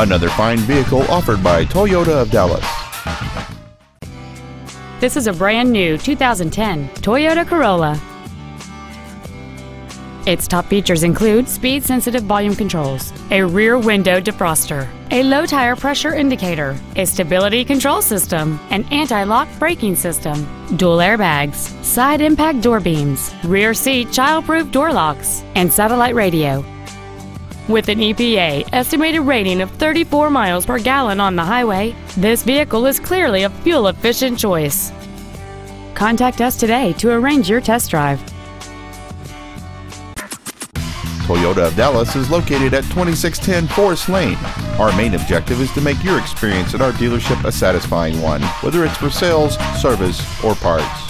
Another fine vehicle offered by Toyota of Dallas. This is a brand new 2010 Toyota Corolla. Its top features include speed-sensitive volume controls, a rear window defroster, a low tire pressure indicator, a stability control system, an anti-lock braking system, dual airbags, side impact door beams, rear seat child-proof door locks, and satellite radio. With an EPA estimated rating of 34 miles per gallon on the highway, this vehicle is clearly a fuel-efficient choice. Contact us today to arrange your test drive. Toyota of Dallas is located at 2610 Forest Lane. Our main objective is to make your experience at our dealership a satisfying one, whether it's for sales, service, or parts.